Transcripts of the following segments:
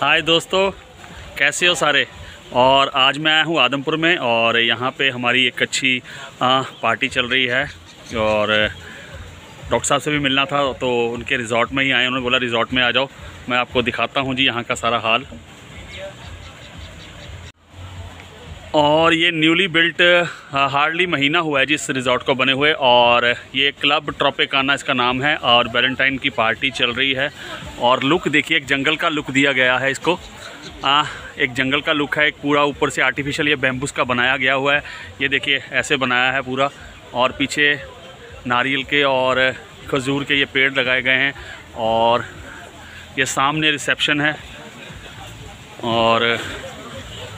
हाय दोस्तों, कैसे हो सारे? और आज मैं आया हूँ आदमपुर में और यहाँ पे हमारी एक अच्छी पार्टी चल रही है और डॉक्टर साहब से भी मिलना था तो उनके रिज़ॉर्ट में ही आए, उन्होंने बोला रिज़ॉर्ट में आ जाओ। मैं आपको दिखाता हूँ जी यहाँ का सारा हाल। और ये न्यूली बिल्ट हार्डली महीना हुआ है जिस रिज़ॉर्ट को बने हुए और ये क्लब ट्रॉपिकाना इसका नाम है और वैलेंटाइन की पार्टी चल रही है और लुक देखिए एक जंगल का लुक दिया गया है इसको। आ, एक जंगल का लुक है एक पूरा ऊपर से आर्टिफिशियल ये बैम्बूस का बनाया गया हुआ है। ये देखिए ऐसे बनाया है पूरा और पीछे नारियल के और खजूर के ये पेड़ लगाए गए हैं और ये सामने रिसेप्शन है और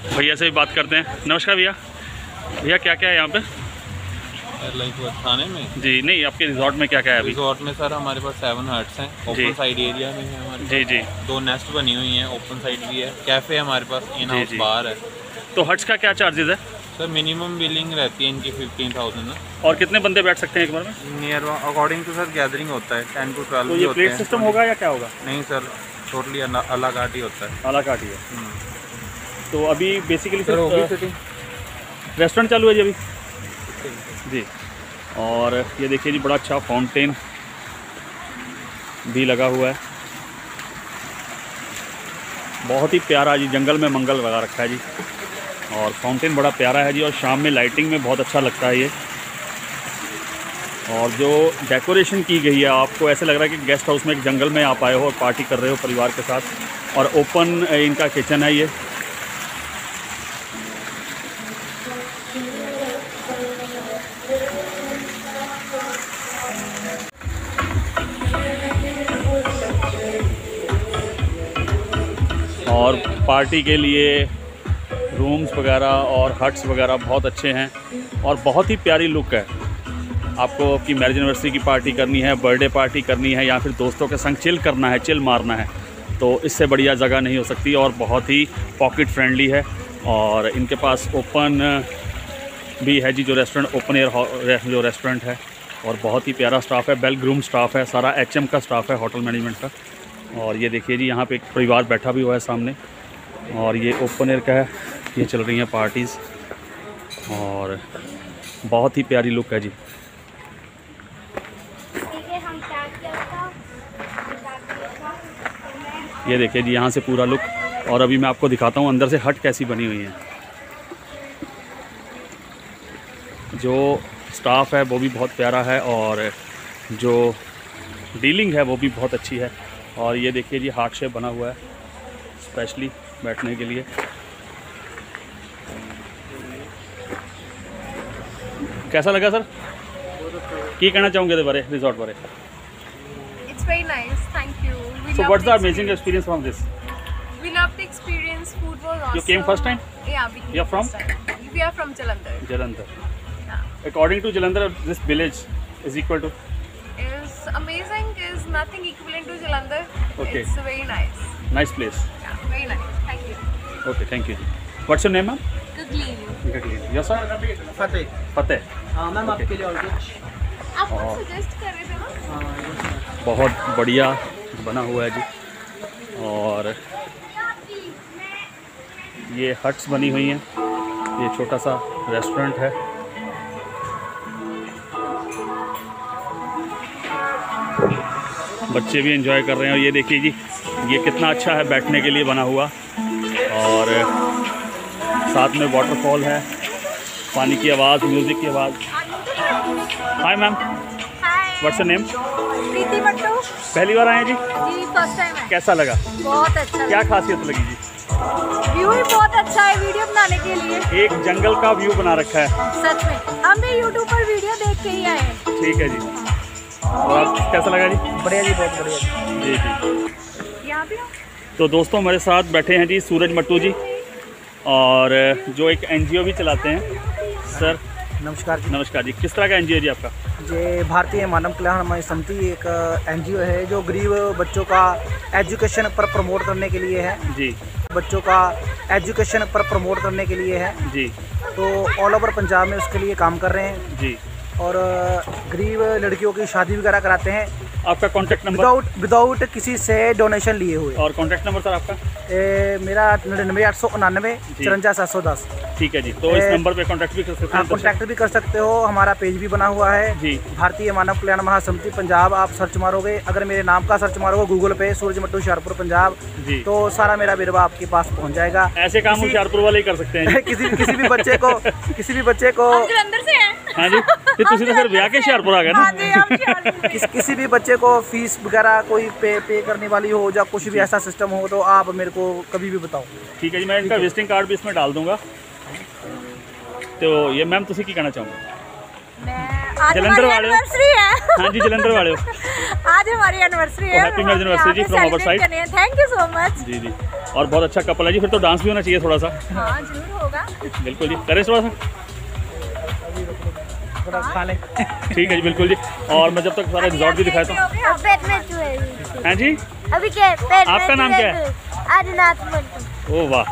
भैया से भी बात करते हैं नमस्कार भैया भैया क्या क्या है यहाँ पे थाने में जी नहीं आपके रिजॉर्ट में क्या क्या है अभी रिजॉर्ट में सर हमारे पास सेवन हट्स हैं ओपन साइड एरिया में है हमारे जी जी दो नेस्ट बनी हुई हैं ओपन साइड भी है कैफ़े हमारे पास इन हाउस बार है तो हट्स का क्या चार्जेस है सर मिनिमम बिलिंग रहती है इनकी फिफ्टीन थाउज़ेंड और कितने बंदे बैठ सकते हैं एक बार में near according to sir gathering होता है टेन टू ट्वेल्व तो ये प्लेट सिस्टम होगा या क्या होगा नहीं सर टोटली आर्ट ही होता है आला काटी है हम्म। तो अभी बेसिकली सर रेस्टोरेंट चालू है जी अभी। जी। और ये देखिए जी बड़ा अच्छा फाउंटेन भी लगा हुआ है। बहुत ही प्यारा जी जंगल में मंगल लगा रखा है जी। और फाउंटेन बड़ा प्यारा है जी और शाम में लाइटिंग में बहुत अच्छा लगता है ये। और जो डेकोरेशन की गई है आपको ऐसे लग रहा है कि गेस्ट हाउस में एक जंगल में आप आए हो और पार्टी कर रहे हो परिवार के साथ। और ओपन इनका किचन है ये। और पार्टी के लिए रूम्स वगैरह और हट्स वगैरह बहुत अच्छे हैं और बहुत ही प्यारी लुक है। आपको आपकी मैरिज एनिवर्सरी की पार्टी करनी है बर्थडे पार्टी करनी है या फिर दोस्तों के संग चिल करना है चिल मारना है तो इससे बढ़िया जगह नहीं हो सकती और बहुत ही पॉकेट फ्रेंडली है और इनके पास ओपन भी है जी जो रेस्टोरेंट ओपन एयर जो रेस्टोरेंट है और बहुत ही प्यारा स्टाफ है बेल ग्रूम स्टाफ है, सारा एचएम का स्टाफ है होटल मैनेजमेंट का। और ये देखिए जी यहाँ पे एक परिवार बैठा भी हुआ है सामने। और ये ओपन एयर का है ये चल रही हैं पार्टीज़। और बहुत ही प्यारी लुक है जी। ये देखिए जी यहाँ से पूरा लुक। और अभी मैं आपको दिखाता हूँ अंदर से हट कैसी बनी हुई है। जो स्टाफ है वो भी बहुत प्यारा है और जो डीलिंग है वो भी बहुत अच्छी है। और ये देखिए जी हार्ट शेप बना हुआ है स्पेशली बैठने के लिए कैसा लगा सर की कहना चाहूँगे तो बारे रिजॉर्ट बारे So what's the amazing experience so what's the We loved the experience. Food was awesome. You came first time? Yeah, we came You're from? First time. We are from Jalandhar. Jalandhar. Yeah. According to Jalandhar, this village is equal to? Nothing equivalent to Jalandhar. Okay. It's very nice. nice place. Yeah, very nice. Thank you. Okay, thank you. What's your name, ma'am? Good clean. Yes, sir. Fateh Fateh. हाँ ma'am आपके लिए और कुछ आप Oh. Suggest कर रहे थे ना हाँ, बहुत बढ़िया बना हुआ है जी और ये हट्स बनी हुई हैं ये छोटा सा रेस्टोरेंट है बच्चे भी एंजॉय कर रहे हैं और ये देखिए जी ये कितना अच्छा है बैठने के लिए बना हुआ। और साथ में वाटरफॉल है पानी की आवाज़ म्यूज़िक की आवाज़। Hi ma'am hi what's name Preeti Battu. पहली बार आए हैं जी? जी फ़र्स्ट टाइम है कैसा लगा? बहुत अच्छा क्या खासियत लगी जी? व्यू ही बहुत अच्छा है वीडियो बनाने के लिए। एक जंगल का व्यू बना रखा है। सच में। हम भी यूट्यूब पर वीडियो देख के ही आए हैं। ठीक है जी। और आप कैसा लगा जी? बढ़िया जी बहुत बढ़िया। जी जी। यहाँ तो दोस्तों हमारे साथ बैठे हैं जी सूरज मट्टू जी और जो एक एनजीओ भी चलाते हैं। सर नमस्कार जी। नमस्कार जी। किस तरह का एनजीओ जी आपका? ये भारतीय मानव कल्याण हमारी समिति एक एनजीओ है जो गरीब बच्चों का एजुकेशन पर प्रमोट करने के लिए है। जी। बच्चों का एजुकेशन पर प्रमोट करने के लिए है। जी। तो ऑल ओवर पंजाब में उसके लिए काम कर रहे हैं। जी। और गरीब लड़कियों की शादी वगैरह कराते हैं। आपका कॉन्टैक्ट नंबर विदाउट विदाउट किसी से डोनेशन लिए हुए। और कॉन्टैक्ट नंबर सर आपका? ए, मेरा निन्यानवे आठ सौ उन्यानवे जी। चौरंजा सात सौ दस। ठीक है जी तो ए, इस नंबर पे कॉन्टैक्ट भी कर सकते हैं दर्शक। कॉन्टैक्ट भी कर सकते हो हमारा पेज भी बना हुआ है। जी। भारतीय मानव कल्याण महासमिति पंजाब आप सर्च मारोगे अगर मेरे नाम का सर्च मारोगे गूगल पे सूरज मट्टू हुशियारपुर पंजाब तो सारा मेरा बिरवा आपके पास पहुँच जाएगा। ऐसे काम हुशियारपुर वाले ही कर सकते हैं किसी किसी भी बच्चे को किसी भी बच्चे को हैं। हाँ जी। फिर तुसी तो फिर ब्याह के हुशियारपुर आ गए हाँ ना जी हम हुशियारपुर किस, किसी भी बच्चे को फीस वगैरह कोई पे पे करने वाली हो या कुछ भी ऐसा सिस्टम हो तो आप मेरे को कभी भी बताओ ठीक है जी मैं इनका विजिटिंग कार्ड भी इसमें डाल दूंगा तो ये मैम ਤੁਸੀਂ ਕੀ ਕਹਿਣਾ ਚਾਹੋਗੇ आज जलंधर हमारी वाले हो? एनिवर्सरी है हाँ जी जलंधर वाले हो आज हमारी एनिवर्सरी तो है happy marriage anniversary ji from our side. Thank you so much जी जी और बहुत अच्छा कपल है जी फिर तो डांस भी होना चाहिए थोड़ा सा हाँ जरूर होगा बिल्कुल जी करें थोड़ा सा थोड़ा खा ले ठीक है जी बिल्कुल जी। और मैं जब तक सारा रिजॉर्ट भी दिखाता हूँ। अब पेट में चूहे हैं। जी? अभी के पेट में आपका नाम क्या है? मंटू ओ वाह।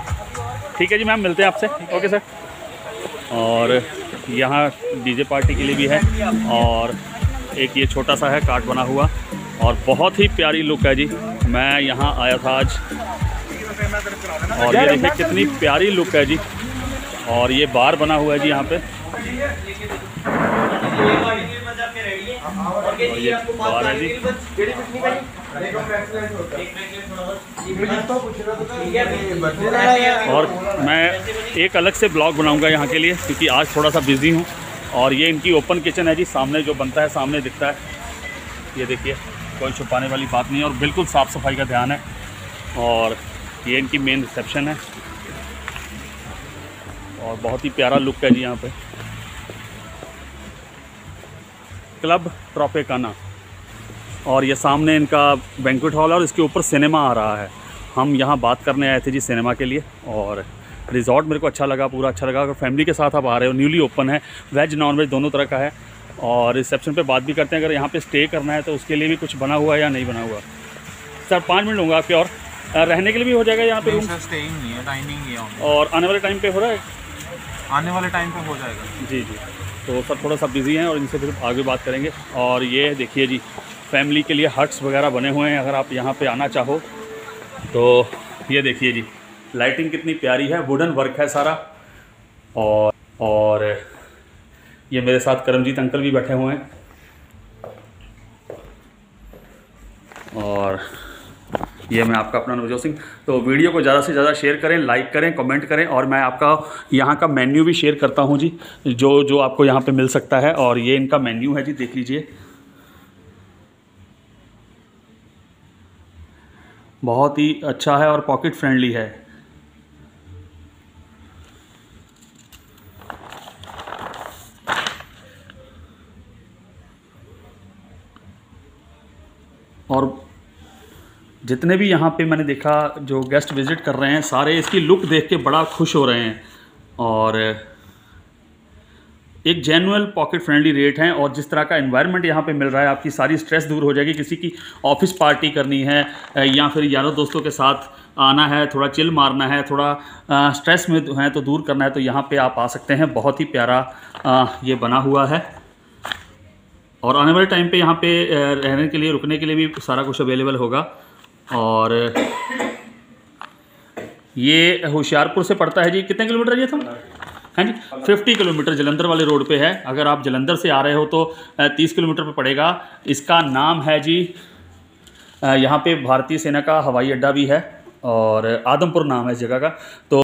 ठीक है जी मैम मिलते हैं आपसे। Okay sir. और यहाँ डीजे पार्टी के लिए भी है। और एक ये छोटा सा है कार्ट बना हुआ। और बहुत ही प्यारी लुक है जी। मैं यहाँ आया था आज। और ये देखिए कितनी प्यारी लुक है जी। और ये बार बना हुआ है जी यहाँ पे। और है मैं एक अलग से ब्लॉग बनाऊँगा यहाँ के लिए क्योंकि आज थोड़ा सा बिज़ी हूँ। और ये इनकी ओपन किचन है जी सामने जो बनता है सामने दिखता है। ये देखिए कोई छुपाने वाली बात नहीं है और बिल्कुल साफ़ सफ़ाई का ध्यान है। और ये इनकी मेन रिसेप्शन है। और बहुत ही प्यारा लुक है जी यहाँ पे। Club Tropicana. और ये सामने इनका बैंकुट हॉल है और इसके ऊपर सिनेमा आ रहा है। हम यहाँ बात करने आए थे जी सिनेमा के लिए और रिजॉर्ट मेरे को अच्छा लगा पूरा अच्छा लगा। अगर फैमिली के साथ आप आ रहे हो न्यूली ओपन है। वेज नॉन वेज दोनों तरह का है। और रिसेप्शन पे बात भी करते हैं अगर यहाँ पे स्टे करना है तो उसके लिए भी कुछ बना हुआ है या नहीं बना हुआ। सर पाँच मिनट लूँगा आपके और। रहने के लिए भी हो जाएगा यहाँ पे रूम स्टेइंग नहीं डाइनिंग only। और आने वाले टाइम पे हो रहा है? आने वाले टाइम पे हो जाएगा। जी जी। तो सर थोड़ा सा बिज़ी हैं और इनसे फिर आगे बात करेंगे। और ये देखिए जी फैमिली के लिए हट्स वगैरह बने हुए हैं। अगर आप यहाँ पे आना चाहो तो ये देखिए जी लाइटिंग कितनी प्यारी है वुडन वर्क है सारा। और और ये मेरे साथ करमजीत अंकल भी बैठे हुए हैं। और ये मैं आपका अपना नवजोत सिंह तो वीडियो को ज़्यादा से ज़्यादा शेयर करें लाइक करें कमेंट करें और मैं आपका यहाँ का मेन्यू भी शेयर करता हूँ जी, जो जो आपको यहाँ पे मिल सकता है और ये इनका मेन्यू है जी, देख लीजिए। बहुत ही अच्छा है और पॉकेट फ्रेंडली है। और जितने भी यहाँ पे मैंने देखा जो गेस्ट विज़िट कर रहे हैं सारे इसकी लुक देख के बड़ा खुश हो रहे हैं। और एक जेनुअल पॉकेट फ्रेंडली रेट हैं और जिस तरह का इन्वायरमेंट यहाँ पे मिल रहा है आपकी सारी स्ट्रेस दूर हो जाएगी। किसी की ऑफ़िस पार्टी करनी है या फिर यारों दोस्तों के साथ आना है थोड़ा चिल मारना है थोड़ा अ, स्ट्रेस में है तो दूर करना है तो यहाँ पे आप आ सकते हैं। बहुत ही प्यारा अ, ये बना हुआ है। और आने वाले टाइम पे यहाँ पे अ, रहने के लिए रुकने के लिए भी सारा कुछ अवेलेबल होगा। और ये होशियारपुर से पड़ता है जी, कितने किलोमीटर ये था है जी फिफ्टी किलोमीटर जलंधर वाले रोड पे है। अगर आप जलंधर से आ रहे हो तो तीस किलोमीटर पर पड़ेगा। इसका नाम है जी यहाँ पे भारतीय सेना का हवाई अड्डा भी है और आदमपुर नाम है इस जगह का। तो